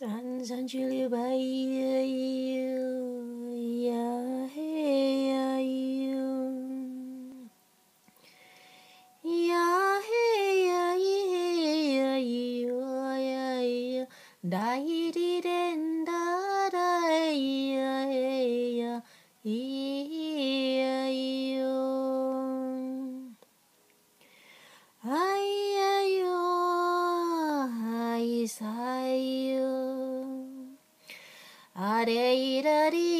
三三七六八一呀嘿呀哟，呀嘿呀咿嘿呀哟呀哟，哒一滴点哒哒呀嘿呀咿呀哟，哎呀哟，哎塞哟。 あれいらり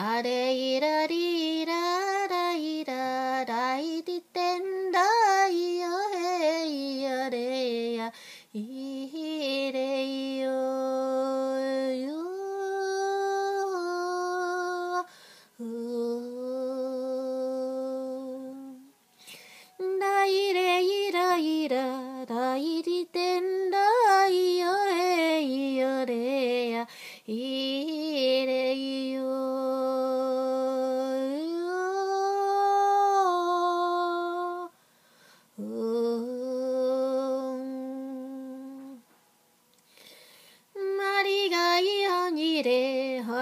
あれいらりららいららいりてんだいよへいやれやいれよ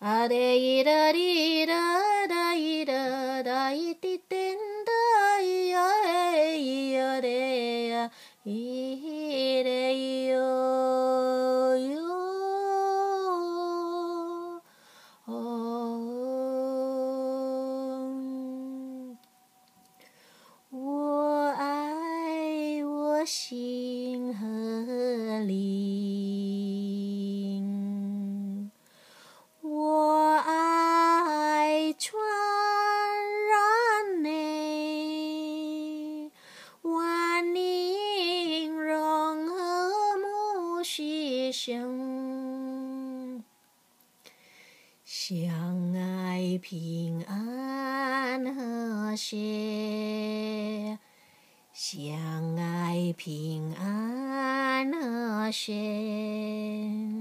あれいらりららいららいててんだいやえいやれやいれよ我爱我心 牺牲，相爱平安和谐，相爱平安和谐。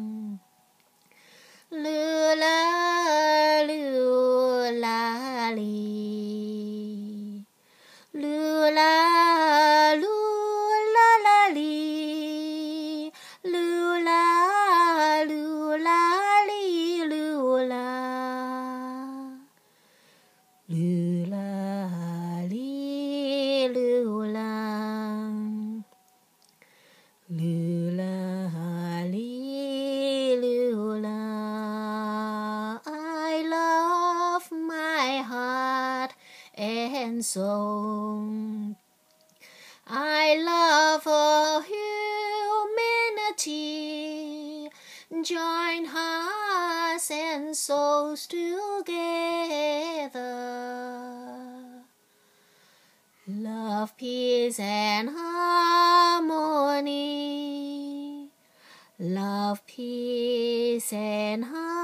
And soul. I love all humanity. Join hearts and souls together. Love, peace, and harmony. Love, peace, and harmony